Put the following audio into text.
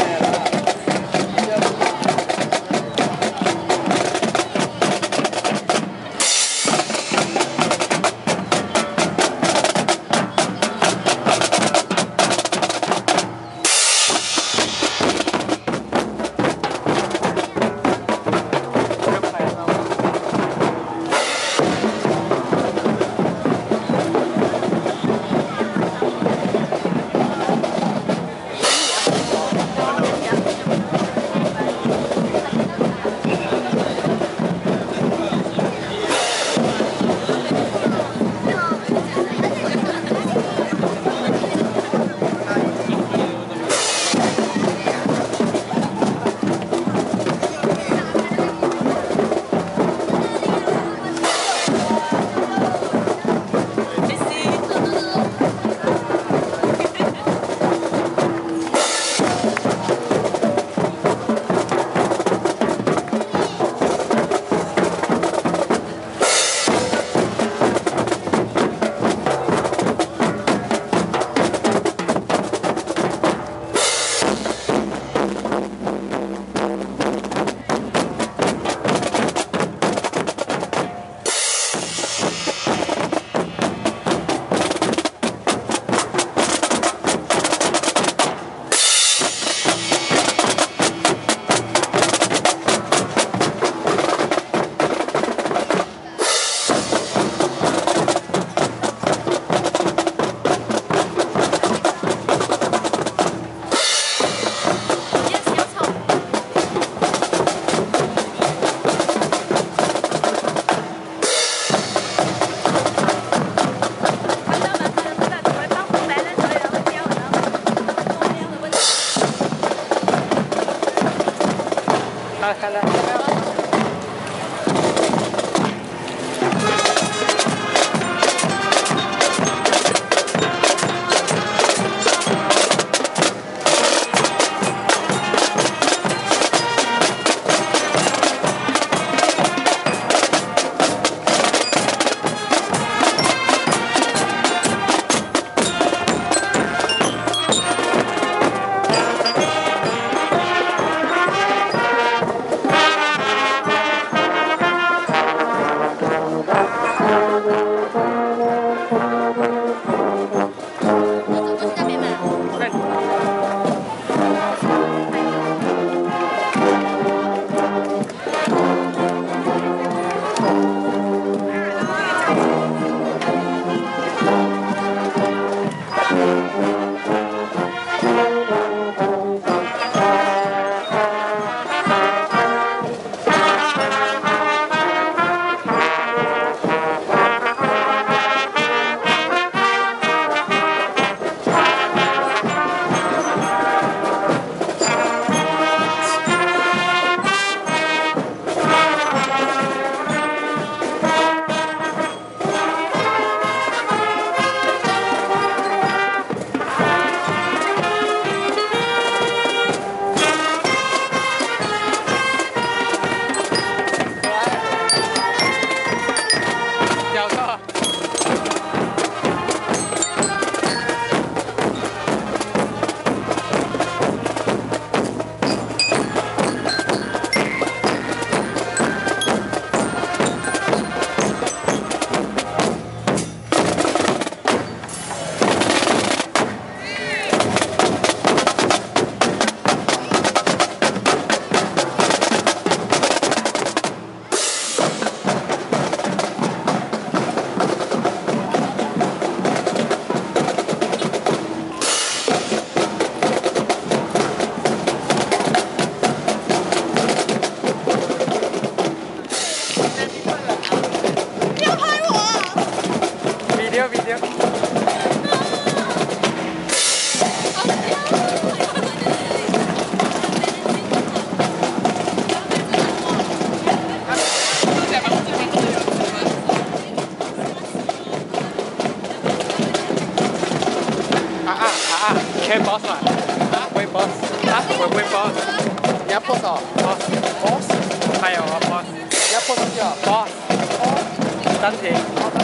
Yeah. K boss 啊？啊？微 boss？啊？微微 boss？你要 boss 哦？boss？还有啊 boss？你要 boss 叫 boss？哦，暂停。